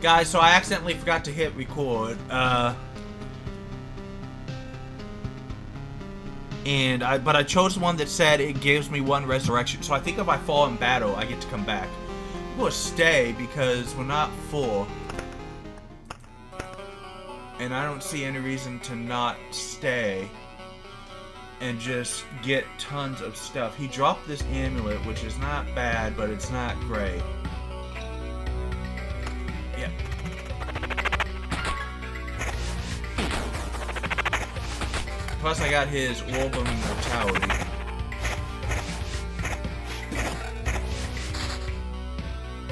Guys, so I accidentally forgot to hit record. Uh, and I, but I chose one that said it gives me one resurrection. So I think if I fall in battle, I get to come back. We'll stay because we're not full. And I don't see any reason to not stay and just get tons of stuff. He dropped this amulet, which is not bad, but it's not great. Plus, I got his Orb of Immortality.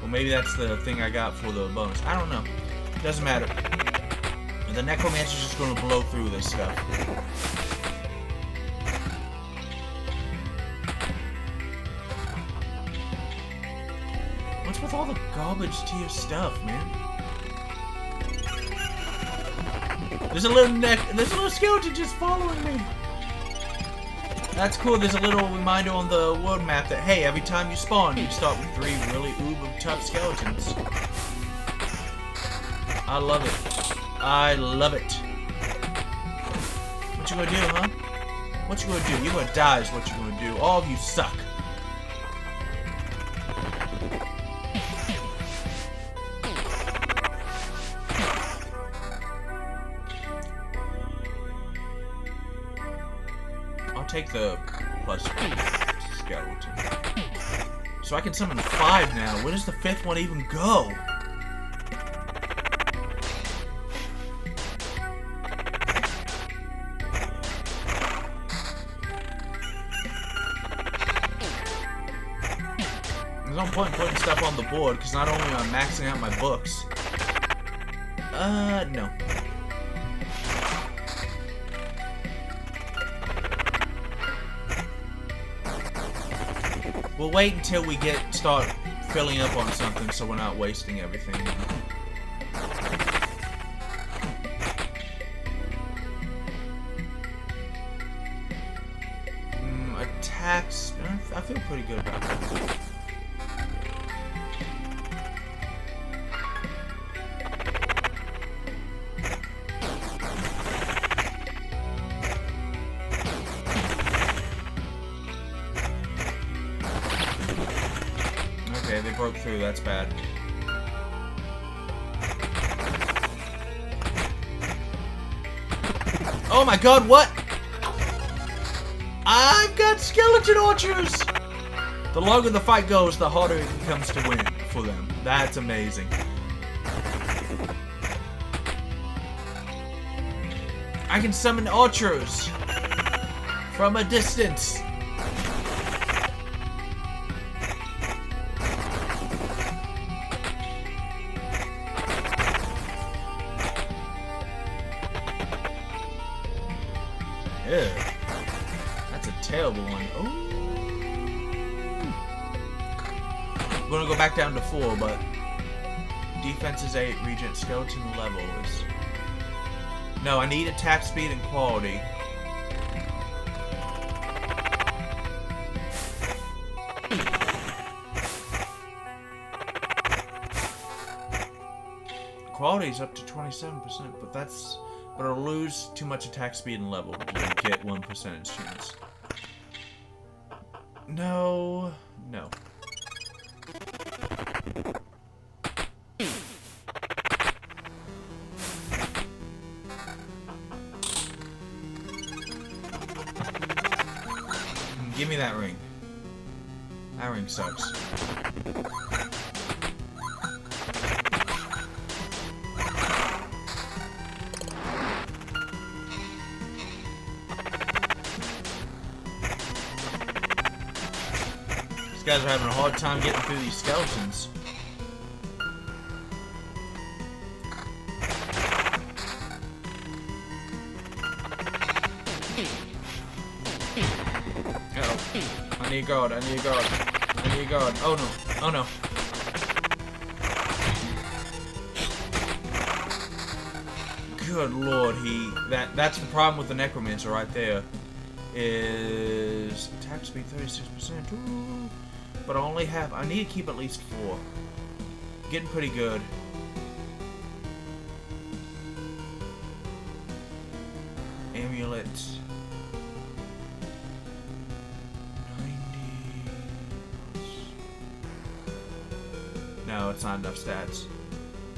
Well, maybe that's the thing I got for the bonus. I don't know. Doesn't matter. The Necromancer's just gonna blow through this stuff. What's with all the garbage tier stuff, man? There's a little neck. There's a little skeleton just following me. That's cool. There's a little reminder on the world map that hey, every time you spawn, you start with three really uber tough skeletons. I love it. I love it. What you gonna do, huh? What you gonna do? You gonna die is what you gonna do. All of you suck. Take the plus skeleton. So I can summon five now. Where does the fifth one even go? There's no point in putting stuff on the board, because not only am I maxing out my books. Uh, no. We'll wait until we get start filling up on something so we're not wasting everything. Broke through. That's bad. Oh my god, what? I've got skeleton archers! The longer the fight goes, the harder it becomes to win for them. That's amazing. I can summon archers from a distance. Ew. That's a terrible one. Ooh. We're gonna go back down to four, but defense is eight, regen skeleton level is. No, I need attack speed and quality. Quality's up to 27%, but that's but it'll lose too much attack speed and level. Get one percentage chance. No, no. Give me that ring. That ring sucks. Guys are having a hard time getting through these skeletons. Oh. I need guard, I need guard. I need guard. Oh no. Oh no. Good lord, he that that's the problem with the necromancer right there. Is attack speed 36%. Ooh, but I only have... I need to keep at least four. Getting pretty good. Amulet. 90... No, it's not enough stats.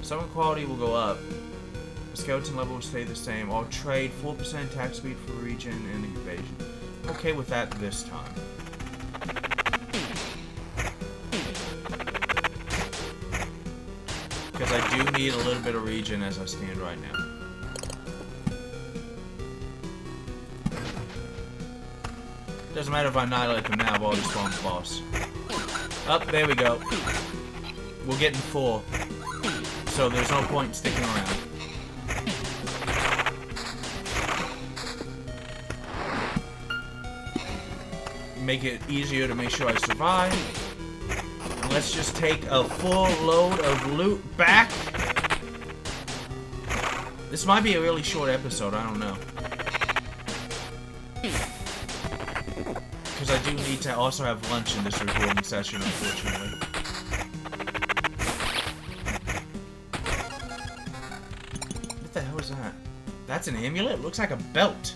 Summon quality will go up. The skeleton level will stay the same. I'll trade 4% attack speed for regen and evasion. Okay with that this time. Need a little bit of regen as I stand right now. Doesn't matter if I annihilate them now, I've already spawned the boss. Up, oh, there we go. We're getting four. So there's no point sticking around. Make it easier to make sure I survive. Let's just take a full load of loot back. This might be a really short episode, I don't know. Because I do need to also have lunch in this recording session, unfortunately. What the hell is that? That's an amulet? Looks like a belt.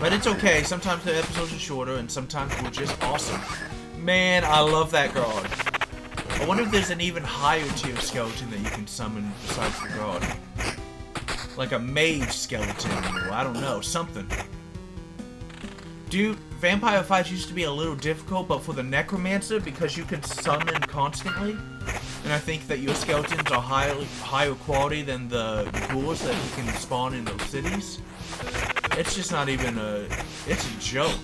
But it's okay. Sometimes the episodes are shorter, and sometimes we're just awesome. Man, I love that guard. I wonder if there's an even higher tier skeleton that you can summon besides the guard. Like a mage skeleton, or I don't know, something. Dude, vampire fights used to be a little difficult, but for the necromancer, because you can summon constantly, and I think that your skeletons are highly higher quality than the ghouls that you can spawn in those cities. It's just not even a... It's a joke.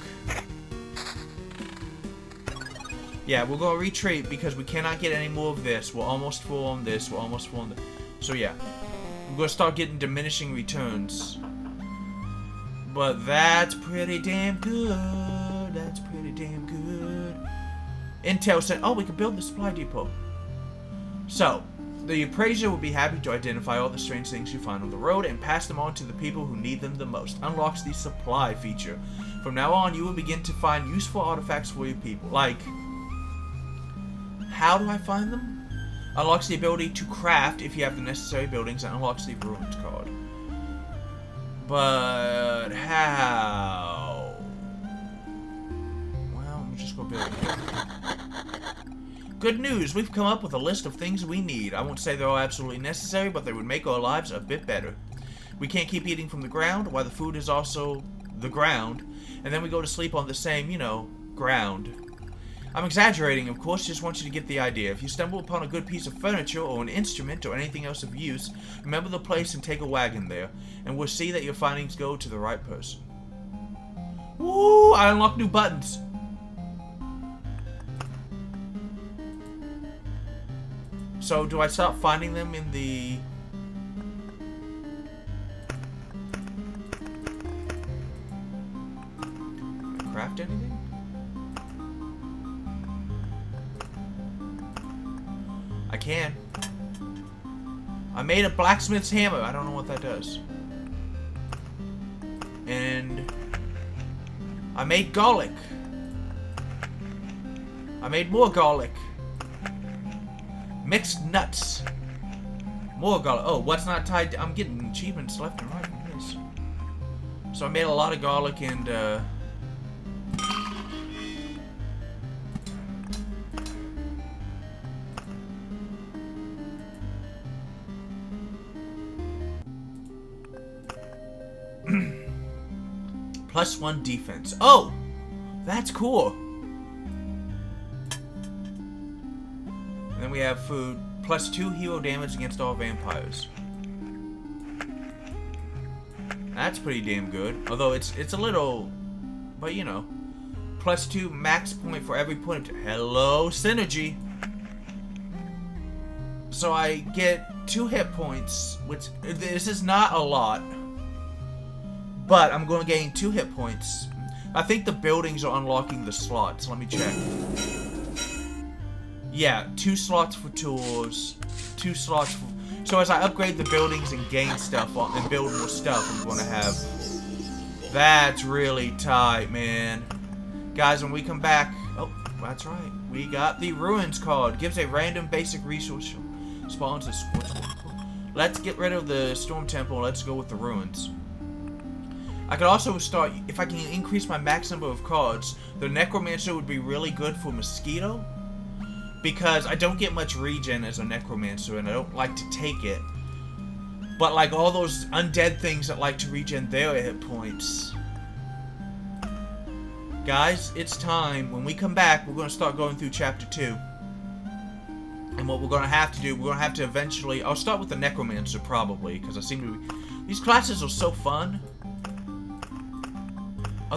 Yeah, we're gonna retreat because we cannot get any more of this. We're almost full on this. We're almost full on this. So yeah, we're gonna start getting diminishing returns. But that's pretty damn good. That's pretty damn good. Intel said, oh, we can build the supply depot. So, the appraiser will be happy to identify all the strange things you find on the road and pass them on to the people who need them the most. Unlocks the supply feature. From now on, you will begin to find useful artifacts for your people. Like, how do I find them? Unlocks the ability to craft if you have the necessary buildings and unlocks the ruins card. But how? Well, I'm just gonna build Good news, we've come up with a list of things we need. I won't say they're all absolutely necessary, but they would make our lives a bit better. We can't keep eating from the ground, while the food is also the ground, and then we go to sleep on the same, you know, ground. I'm exaggerating, of course, just want you to get the idea. If you stumble upon a good piece of furniture or an instrument or anything else of use, remember the place and take a wagon there, and we'll see that your findings go to the right person. Woo! I unlocked new buttons. So, do I stop finding them in the... craft anything? Can. I made a blacksmith's hammer. I don't know what that does. And I made garlic. I made more garlic. Mixed nuts. More garlic. Oh, what's not tied? I'm getting achievements left and right from this. So I made a lot of garlic and uh, Plus one defense. Oh! That's cool. And then we have food. Plus two hero damage against all vampires. That's pretty damn good. Although it's it's a little... But you know. Plus two max point for every point. Hello, synergy. So I get two hit points, which this is not a lot. But I'm going to gain two hit points. I think the buildings are unlocking the slots. Let me check. Yeah, two slots for tools, two slots for... So as I upgrade the buildings and gain stuff and build more stuff, I'm going to have... That's really tight, man. Guys, when we come back... Oh, that's right. We got the Ruins card. Gives a random basic resource. Spawns a. Let's get rid of the Storm Temple. Let's go with the Ruins. I could also start, if I can increase my max number of cards, the Necromancer would be really good for Mosquito. Because I don't get much regen as a Necromancer, and I don't like to take it. But like all those undead things that like to regen their hit points. Guys, it's time. When we come back, we're going to start going through Chapter 2. And what we're going to have to do, we're going to have to eventually... I'll start with the Necromancer, probably, because I seem to be... These classes are so fun.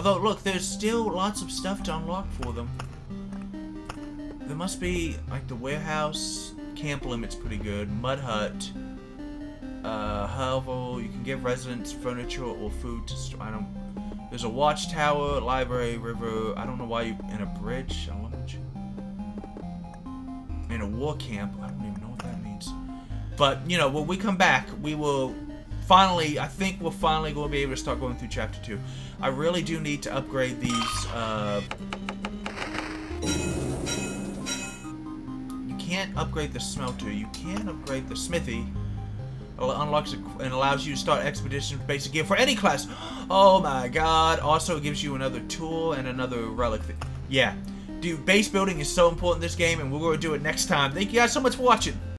Although, look, there's still lots of stuff to unlock for them. There must be, like, the warehouse. Camp limit's pretty good. Mud hut. Uh, however, you can give residents furniture or food to... I don't... There's a watchtower, library, river. I don't know why you... And a bridge. A lunch. And a war camp. I don't even know what that means. But, you know, when we come back, we will finally, I think we're finally going to be able to start going through Chapter 2. I really do need to upgrade these, uh... You can't upgrade the smelter. You can upgrade the smithy. It unlocks and allows you to start expedition basic gear for any class. Oh my god. Also, it gives you another tool and another relic. Yeah. Dude, base building is so important in this game, and we're going to do it next time. Thank you guys so much for watching.